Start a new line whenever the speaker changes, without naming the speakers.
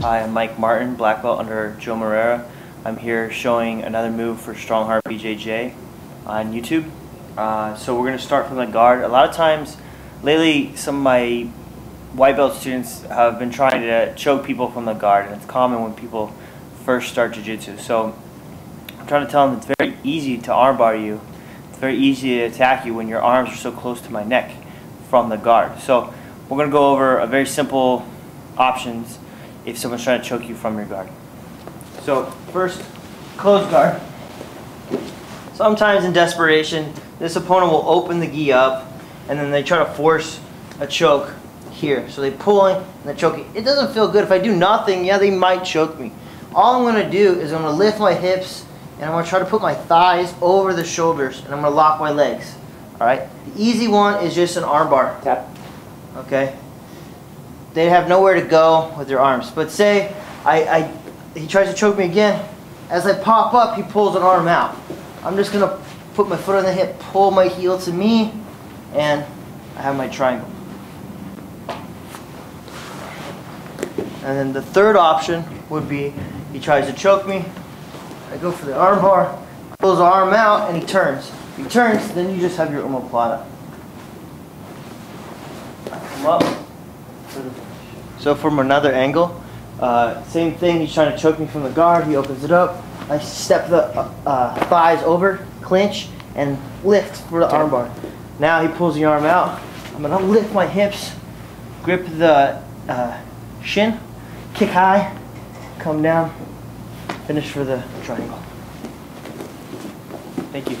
Hi, I'm Mike Martin, black belt under Joe Moreira. I'm here showing another move for Strongheart BJJ on YouTube. Uh, so we're going to start from the guard. A lot of times, lately, some of my white belt students have been trying to choke people from the guard, and it's common when people first start jiu-jitsu. So I'm trying to tell them it's very easy to armbar you. It's very easy to attack you when your arms are so close to my neck from the guard. So we're going to go over a very simple options if someone's trying to choke you from your guard. So first, close guard. Sometimes in desperation, this opponent will open the gi up and then they try to force a choke here. So they pulling and they're choking. It doesn't feel good. If I do nothing, yeah, they might choke me. All I'm going to do is I'm going to lift my hips and I'm going to try to put my thighs over the shoulders and I'm going to lock my legs. All right. The easy one is just an armbar.
Tap.
Okay. They have nowhere to go with their arms. But say I, I he tries to choke me again. As I pop up, he pulls an arm out. I'm just gonna put my foot on the hip, pull my heel to me, and I have my triangle. And then the third option would be he tries to choke me. I go for the arm bar, pulls the arm out, and he turns. If he turns, then you just have your omoplata. Come up. So from another angle, uh, same thing, he's trying to choke me from the guard, he opens it up. I step the uh, uh, thighs over, clinch, and lift for the armbar. Now he pulls the arm out. I'm gonna lift my hips, grip the uh, shin, kick high, come down, finish for the triangle. Thank you.